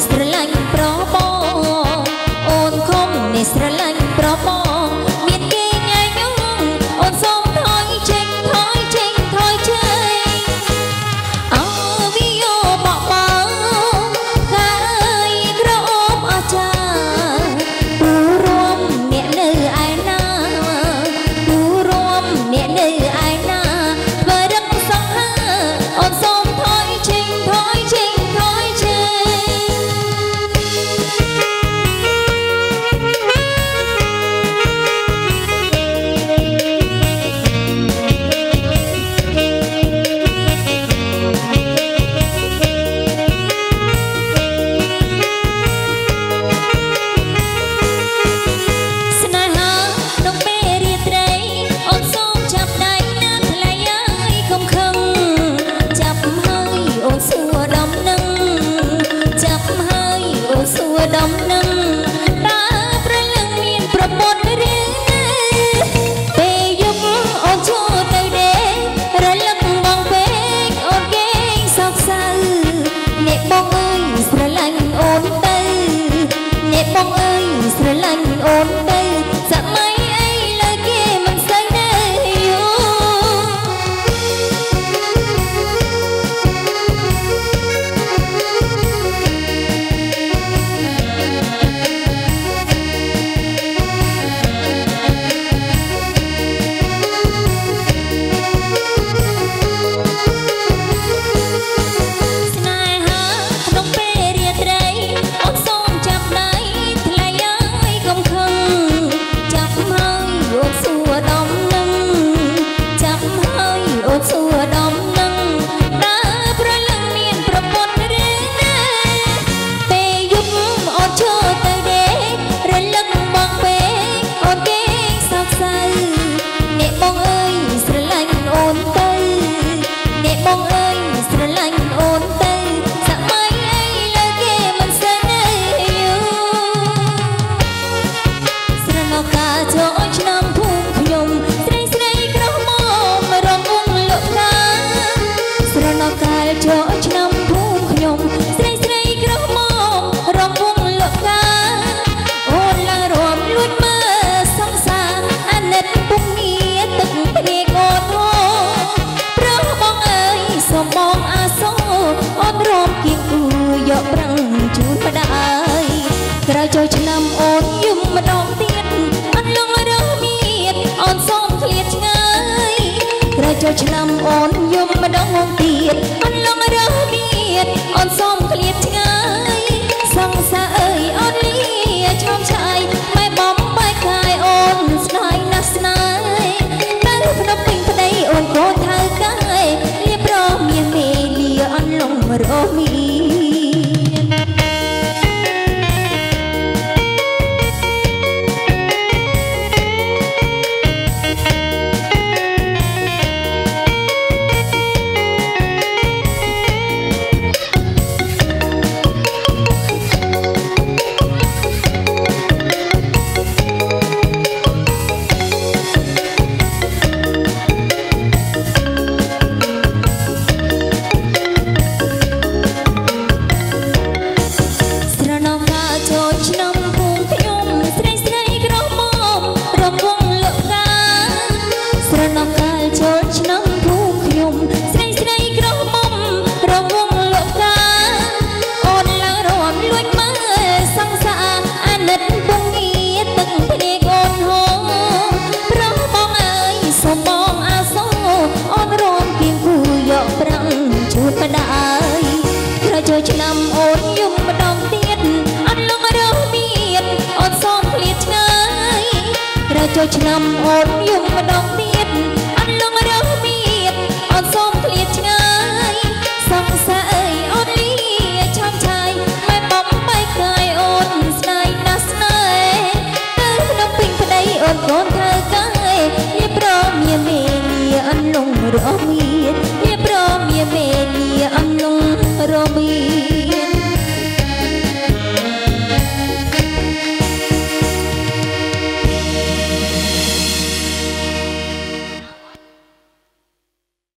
still estrela impro បងអើយស្រឡាញ់អូន ក្រៅចូលឆ្នាំអូនយំម្ដងទៀតអត់លងរើមៀតអូនសូមឃ្លាតឆ្ងាយក្រៅចូលឆ្នាំអូនយំម្ដងទៀតអត់លងរើមៀតអូនសូមឃ្លាតឆ្ងាយសង្សារអើយអូនលាឆោមឆាយបែបបំបែកកាយអូនស្ដាយណាស់ស្នាយតែភ្នំពេញប្តីអូនកូនថៅកាយលៀបរមៀនមេលីអត់លងរើមៀត ចូលឆ្នាំអូនយើងម្ដងទៀតអត់លងរើសមៀតអូនសូ